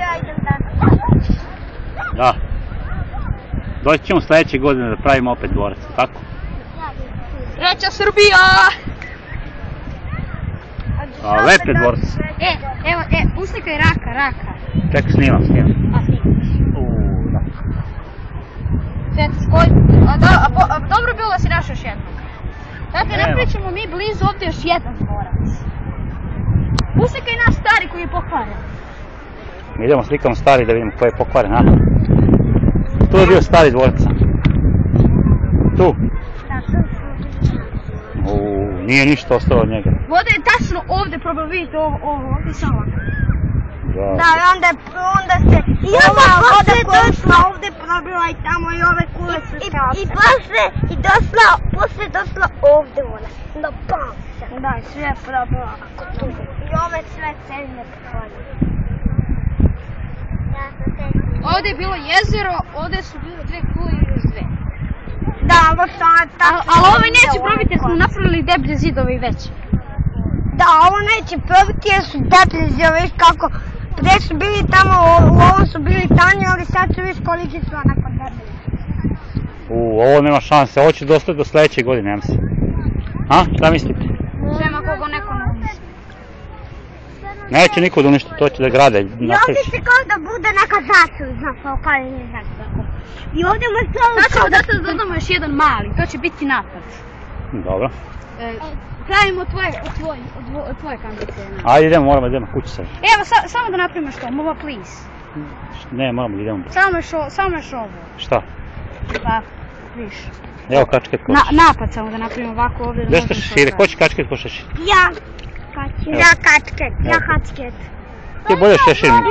ja idem da... Doći ćemo sljedeće godine da pravimo opet dvorac, tako? Treća Srbija! A, lep je dvorac. E, evo, e, uslikaj raka, raka. Čekaj, snimam, snimam. A snimaš. Uuu, da. A, do, a, po- a dobro bilo da si našao još jednog. Dakle, napravit ćemo mi blizu ovdje još jedan dvorac. Uslikaj naš stari koji je pokvaren. Idemo slikamo stari da vidimo ko je pokvaren, a? Tu je bio stari dvorac. Tu. Uuu, nije ništa ostalo od njega. Voda je tačno ovdje, probaj vidjeti ovo, ovo, ovdje samo. Da. Da, i onda, onda se... I onda voda došla ovdje probila i tamo i ove kule su se I posle, i došla, posle došla ovdje ona. Na pam se. Da, i sve probila ako tu. I ove sve celine probila. Ovdje je bilo jezero, ovdje su bile dve kule i još dve. Da, ovo što ona tako... Ali ovaj neće probiti jer smo napravili deblje zidove i veće. Da, ovo neće probiti jer su deblji viš kako... Prije su bili tamo, u ovom su bili tanji, ali sad su viš koliki su onako deblji. Uuu, ovo nema šanse, ovo će dostati do sljedeće godine, ja mislim. A, šta mislite? Neće niko da uništi, to će da grade. I ovdje će kao da bude neka zaslužna lokalni znak tako. I ovdje mu je Sad ćemo kao da... sad dodamo još jedan mali, to će biti napad. Dobro. E, pravimo tvoje, tvoj, tvoje, tvoje kandice. na. Ajde idemo, moramo idemo kući sad. Evo, sa, samo da napravimo što, mova please. Ne, moramo idemo. Samo još, samo još ovo. Šta? Pa, viš. Evo kačket ko Na, šešir. napad samo da napravimo ovako ovdje. Gdje ste to Ko će kačket ko šešir? Ja. Ja kačket, ja Evo. kačket. Ti bolje šešir mi.